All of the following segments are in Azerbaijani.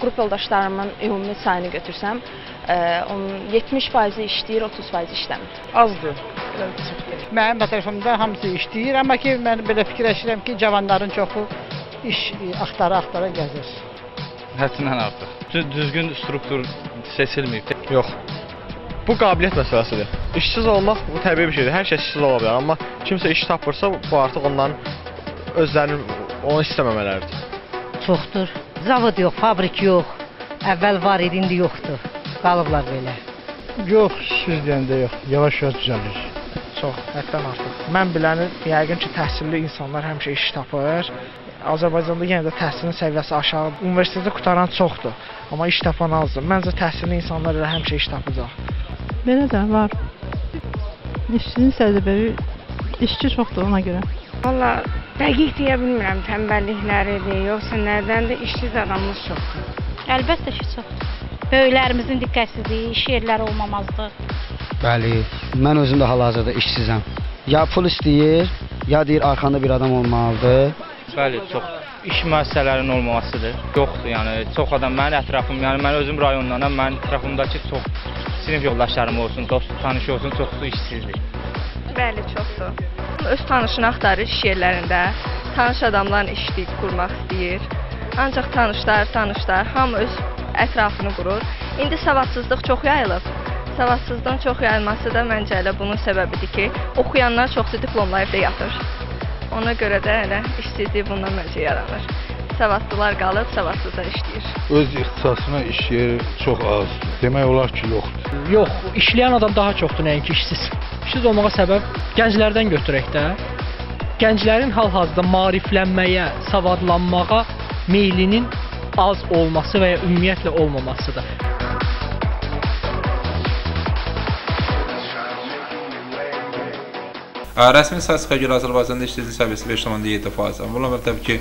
Qrup yoldaşlarımın ümumi sayını götürsəm, ə, onun 70% işləyir, 30% işləmir. azdır. Mənim ətrafımda hamısı işləyir, amma ki mən belə fikirləşirəm ki, cavanların çoxu iş axtara-axtara gəzir. Həddindən artıq. Dü- Düzgün struktur seçilməyib. Yox. Bu qabiliyyət məsələsidir. İşsiz olmaq bu təbii bir şeydir. Hər kəs işsiz ola bilər, amma kimsə iş tapırsa bu artıq onların özlərinin onu istəməmələridir. çoxdur. Zavod yox, fabrik yox. Əvvəl var idi, indi yoxdur. Qalıblar belə. Yox, siz deyəndə yox. Yavaş-yavaş düzəlir. Çox, həddən artıq. Mən biləni yəqin ki, təhsilli insanlar həmişə iş tapır. Azərbaycanda yenə də təhsilin səviyyəsi aşağı. Universiteti qutaran çoxdur, amma iş tapan azdır. Məncə təhsilli insanlar elə həmişə iş tapacaq. Belə də var. İşçinin səbəbi işçi çoxdur ona görə. Valla dəqiq deyə bilmirəm tənbəllikləridir, yoxsa nədəndir işsiz adamımız çoxdur. Əlbəttə ki, çoxdur. Böyüklərimizin diqqətsizliyi, iş yerləri olmamazlığı. Bəli, mən özüm də hal-hazırda işsizəm. Ya pul istəyir, ya deyir arxanda bir adam olmalıdır. Bəli, çox iş müəssisələrinin olmamasıdır. Yoxdur, yəni çox adam mənim ətrafım, yəni mən özüm rayondanam, mənim ətrafımdakı çox sinif yoldaşlarım olsun, dost tanış olsun, çoxsu işsizdir. Bəli, çoxdur. Öz tanışını axtarır iş yerlərində. Tanış adamlarla işləyib qurmaq istəyir. Ancaq tanışlar, tanışlar hamı öz ətrafını qurur. İndi savadsızlıq çox yayılıb. Savadsızlığın çox yayılması da məncə elə bunun səbəbidir ki, oxuyanlar çoxsu diplomla evdə yatır. Ona görə də elə işsizlik bundan məncə yaranır. Savadlılar qalıb, savadsızlar işləyir. Öz ixtisasına iş yeri çox az. Demək olar ki, yoxdur. Yox, işləyən adam daha çoxdur nəinki işsiz. İşsiz olmağa səbəb gənclərdən götürək də. Gənclərin hal-hazırda maariflənməyə, savadlanmağa meylinin az olması və ya ümumiyyətlə olmamasıdır. Rəsmi statistikaya görə Azərbaycanda işsizlik səviyyəsi 5.7%. Bununla belə təbii ki,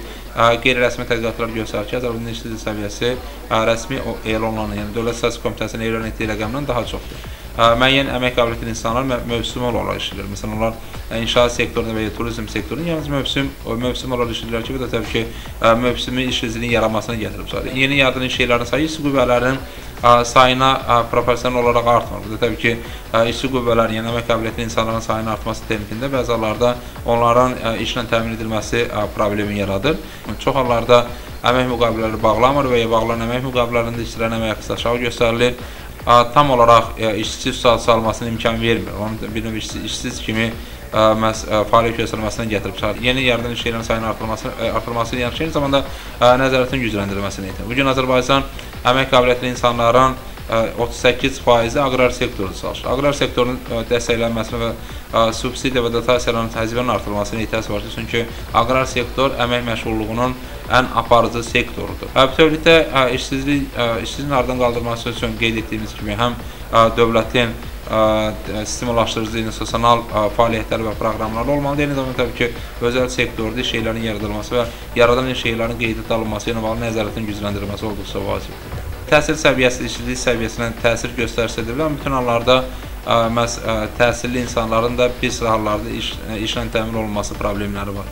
qeyri-rəsmi tədqiqatlar göstərir ki, Azərbaycanda işsizlik səviyyəsi rəsmi elan olunan, yəni Dövlət Statistika Komitəsinin elan etdiyi rəqəmdən daha çoxdur. Müəyyən əmək qabiliyyətli insanlar mövsüm olaraq işləyirlər. Məsələn, onlar inşaat sektorunda və ya turizm sektorunda yalnız mövsüm mövsüm olaraq işləyirlər ki, bu da təbii ki, mövsümi işsizliyin yaranmasına gətirib çıxarır. Yeni yaradılan iş yerlərinin sayı işçi qüvvələrinin sayına proporsional olaraq artmır. Bu da təbii ki, işçi qüvvələri, yəni əmək qabiliyyətli insanların sayının artması tempində bəzi hallarda onların işlə təmin edilməsi problemi yaradır. Çox hallarda əmək müqavilələri bağlamır və ya bağlanan əmək müqavilələrində işçilərin əmək haqqı aşağı göstərilir. Tam olaraq işçi salmasına imkan vermir. Onun bir növ işsiz, işsiz kimi məhz fəaliyyət göstərməsindən gətirib çıxarır. Yeni yaradılan iş yerlərinin sayının artırılması artırılması yəni eyni zamanda nəzarətin gücləndirilməsinə yetir. Bu gün Azərbaycan əmək qabiliyyətli insanların 38% aqrar sektorda çalışır. Aqrar sektorunun dəstəklənməsinə və subsidiya və dotasiyaların təcrübənin artırılmasına ehtiyac var. Çünki aqrar sektor əmək məşğulluğunun ən aparıcı sektorudur. Bütövlükdə işsizlik işsizliyin aradan qaldırılması üçün qeyd etdiyimiz kimi həm dövlətin stimullaşdırıcı institusional fəaliyyətlər və proqramlar olmalıdır. Eyni zamanda təbii ki, özəl sektorda iş yerlərinin yaradılması və yaradılan iş yerlərinin qeydiyyata alınması ilə bağlı nəzarətin gücləndirilməsi olduqca vacibdir. Təhsil səviyyəsi, işsizlik səviyyəsinə təsir göstərsə də, amma bütün hallarda məhz təhsilli insanların da pis hallarda iş, işlə təmin olunması problemləri var.